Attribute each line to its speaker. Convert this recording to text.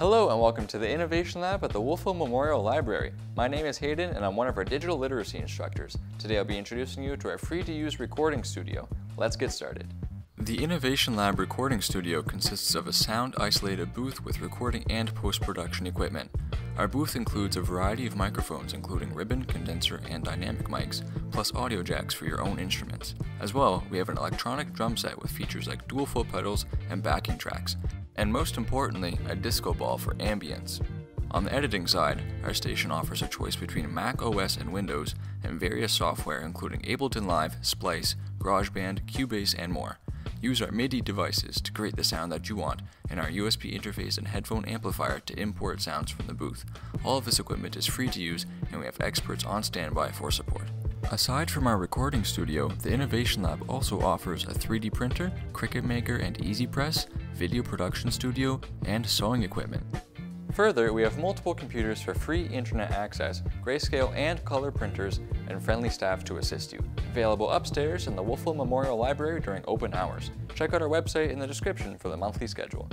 Speaker 1: Hello and welcome to the Innovation Lab at the Wolfville Memorial Library. My name is Hayden and I'm one of our digital literacy instructors. Today I'll be introducing you to our free-to-use recording studio. Let's get started. The Innovation Lab recording studio consists of a sound-isolated booth with recording and post-production equipment. Our booth includes a variety of microphones including ribbon, condenser, and dynamic mics, plus audio jacks for your own instruments. As well, we have an electronic drum set with features like dual foot pedals and backing tracks, and most importantly, a disco ball for ambience. On the editing side, our station offers a choice between Mac OS and Windows and various software including Ableton Live, Splice, GarageBand, Cubase, and more. Use our MIDI devices to create the sound that you want, and our USB interface and headphone amplifier to import sounds from the booth. All of this equipment is free to use, and we have experts on standby for support. Aside from our recording studio, the Innovation Lab also offers a 3D printer, Cricut Maker and EasyPress, video production studio, and sewing equipment. Further, we have multiple computers for free internet access, grayscale and color printers, and friendly staff to assist you. Available upstairs in the Wolfville Memorial Library during open hours. Check out our website in the description for the monthly schedule.